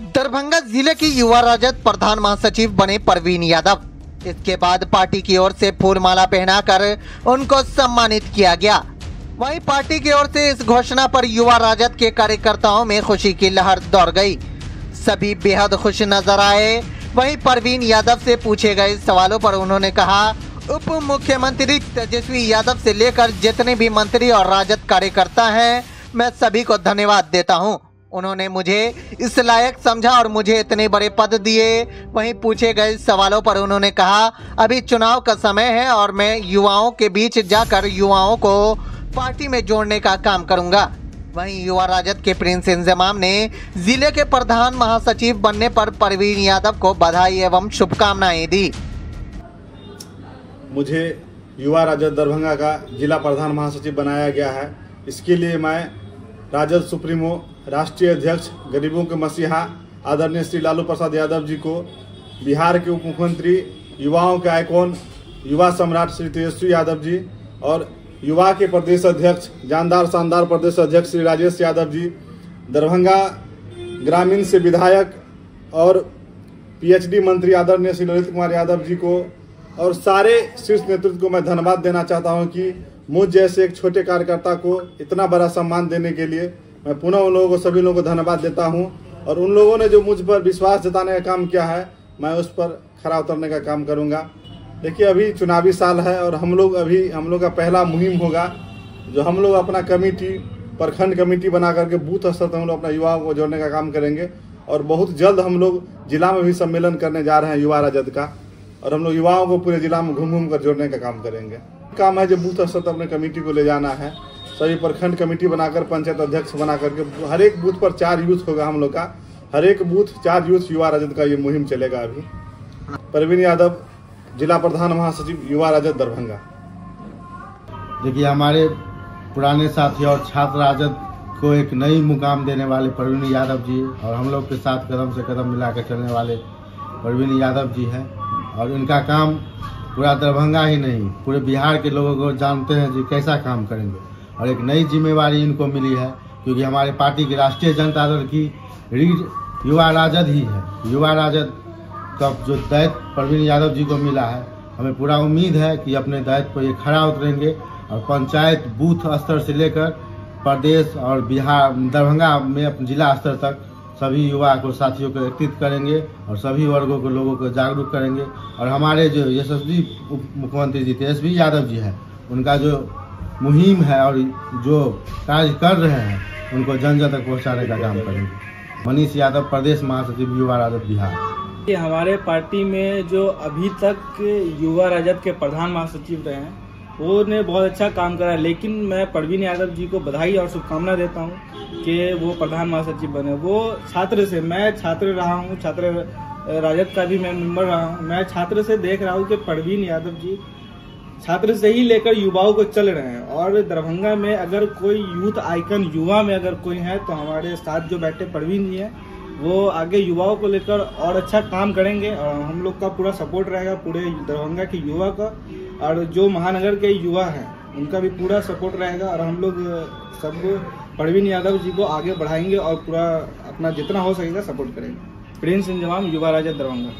दरभंगा ज़िले की युवा राजद प्रधान महासचिव बने परवीन यादव। इसके बाद पार्टी की ओर से फूलमाला पहनाकर उनको सम्मानित किया गया। वहीं पार्टी की ओर से इस घोषणा पर युवा राजद के कार्यकर्ताओं में खुशी की लहर दौड़ गई। सभी बेहद खुश नज़र आए। वहीं परवीन यादव से पूछे गए सवालों पर उन्होंने कहा उप मुख्यमंत्री तेजस्वी यादव से लेकर जितने भी मंत्री और राजद कार्यकर्ता हैं, मैं सभी को धन्यवाद देता हूँ। उन्होंने मुझे इस लायक समझा और मुझे इतने बड़े पद दिए। वहीं पूछे गए सवालों पर उन्होंने कहा, अभी चुनाव का समय है और मैं युवाओं के बीच जाकर युवाओं को पार्टी में जोड़ने का काम करूँगा। वहीं युवा राजद के प्रिंस इंजमाम ने ज़िले के प्रधान महासचिव बनने पर परवीन यादव को बधाई एवं शुभकामनाएँ दी। मुझे युवा राजद दरभंगा का जिला प्रधान महासचिव बनाया गया है। इसके लिए मैं राजद सुप्रीमो राष्ट्रीय अध्यक्ष गरीबों के मसीहा आदरणीय श्री लालू प्रसाद यादव जी को, बिहार के उप मुख्यमंत्री युवाओं के आइकॉन, युवा सम्राट श्री तेजस्वी यादव जी और युवा के प्रदेश अध्यक्ष, जानदार शानदार प्रदेश अध्यक्ष श्री राजेश यादव जी, दरभंगा ग्रामीण से विधायक और पीएचडी मंत्री आदरणीय श्री ललित कुमार यादव जी को और सारे शीर्ष नेतृत्व को मैं धन्यवाद देना चाहता हूँ कि मुझ जैसे एक छोटे कार्यकर्ता को इतना बड़ा सम्मान देने के लिए मैं पुनः उन लोगों को, सभी लोगों को धन्यवाद देता हूँ और उन लोगों ने जो मुझ पर विश्वास जताने का काम किया है, मैं उस पर खरा उतरने का काम करूँगा। देखिए, अभी चुनावी साल है और हम लोग अभी, हम लोग का पहला मुहिम होगा, जो हम लोग अपना कमेटी, प्रखंड कमेटी बना करके बूथ स्तर पर हम लोग अपना युवाओं को जोड़ने का काम करेंगे और बहुत जल्द हम लोग जिला में भी सम्मेलन करने जा रहे हैं युवा राजद का और हम लोग युवाओं को पूरे जिला में घूम घूम कर जोड़ने का काम करेंगे। काम है जो बूथ स्तर पर अपने कमेटी को ले जाना है। सभी प्रखंड कमेटी बनाकर, पंचायत अध्यक्ष बना करके हर एक बूथ पर चार यूथ होगा हम लोग का। हर एक बूथ, चार यूथ युवा राजद का ये मुहिम चलेगा अभी। प्रवीण यादव, जिला प्रधान महासचिव, युवा राजद दरभंगा। देखिए, हमारे पुराने साथी और छात्र राजद को एक नई मुकाम देने वाले प्रवीण यादव जी और हम लोग के साथ कदम से कदम मिलाकर चलने वाले प्रवीण यादव जी हैं। और इनका काम पूरा दरभंगा ही नहीं, पूरे बिहार के लोगों को जानते हैं जी कैसा काम करेंगे। और एक नई जिम्मेवारी इनको मिली है, क्योंकि हमारे पार्टी की राष्ट्रीय जनता दल की रीढ़ युवा राजद ही है। युवा राजद का जो दायित्व प्रवीण यादव जी को मिला है, हमें पूरा उम्मीद है कि अपने दायित्व पर ये खड़ा उतरेंगे और पंचायत बूथ स्तर से लेकर प्रदेश और बिहार, दरभंगा में अपने जिला स्तर तक सभी युवा को, साथियों को एकत्रित करेंगे और सभी वर्गों के, लोगों को जागरूक करेंगे। और हमारे जो यशस्वी मुख्यमंत्री जी, तेजस्वी यादव जी हैं, उनका जो मुहिम है और जो कार्य कर रहे हैं, उनको जन जन तक पहुँचाने का काम करेंगे। मनीष यादव, प्रदेश महासचिव, युवा राजद बिहार। कि हमारे पार्टी में जो अभी तक युवा राजद के प्रधान महासचिव रहे हैं वो ने बहुत अच्छा काम करा लेकिन मैं प्रवीण यादव जी को बधाई और शुभकामना देता हूँ कि वो प्रधान महासचिव बने। वो छात्र से, मैं छात्र रहा हूँ, छात्र, राजद का भी मैं मेंबर रहा हूँ। मैं छात्र से देख रहा हूँ कि प्रवीण यादव जी छात्र से ही लेकर युवाओं को चल रहे हैं। और दरभंगा में अगर कोई यूथ आइकन, युवा में अगर कोई है तो हमारे साथ जो बैठे परवीन जी हैं, वो आगे युवाओं को लेकर और अच्छा काम करेंगे और हम लोग का पूरा सपोर्ट रहेगा पूरे दरभंगा के युवा का। और जो महानगर के युवा हैं, उनका भी पूरा सपोर्ट रहेगा और हम लोग सब परवीन यादव जी को आगे बढ़ाएँगे और पूरा अपना जितना हो सकेगा सपोर्ट करेंगे। प्रिंस इंजमाम युवा राजा दरभंगा।